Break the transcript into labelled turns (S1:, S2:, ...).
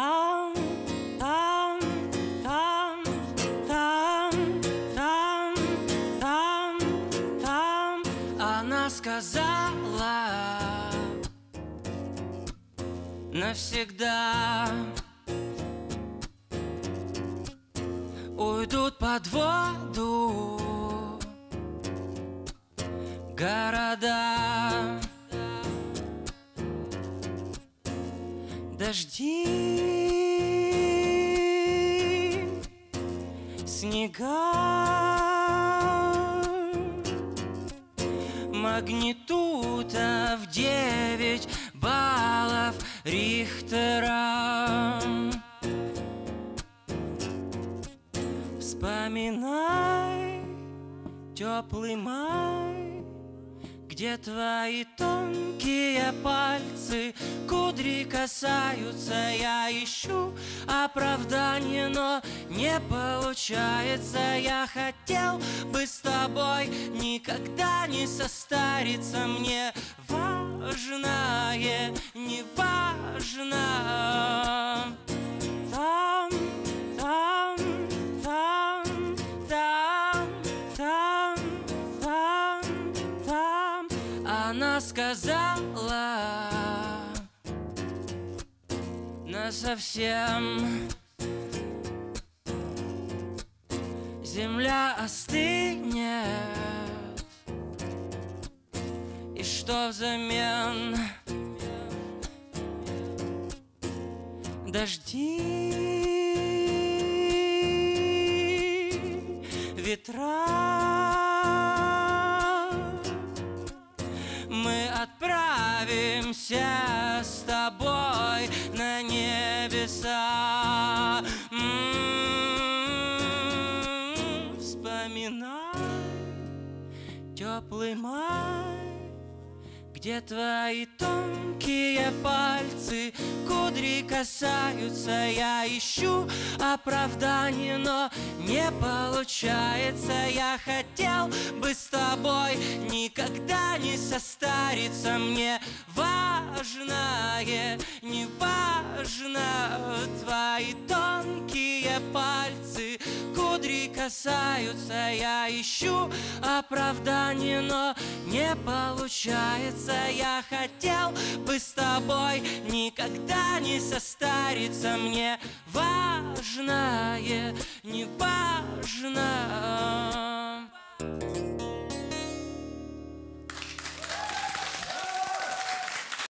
S1: там, там, там, там, там, там, там Она сказала навсегда. Уйдут под воду города Дожди, снега. Магнитута в девять баллов Рихтера. Вспоминай теплый май Где твои тонкие пальцы? Кудри касаются Я ищу оправдание, но не получается. Я хотел бы с тобой Никогда не состариться. Мне важное Она сказала на совсем Земля остынет И что взамен Дожди, ветра отправимся с тобой на небеса. М-м-м, Вспоминай теплый май где твои тонкие пальцы Кудри касаются Я ищу оправдание, но не получается. Я хотел бы с тобой Никогда не состариться. Мне важное, не важно Твои тонкие пальцы Кудри касаются. Я ищу оправдание, но не получается. Я хотел с тобой Никогда не состариться Мне важное, не важно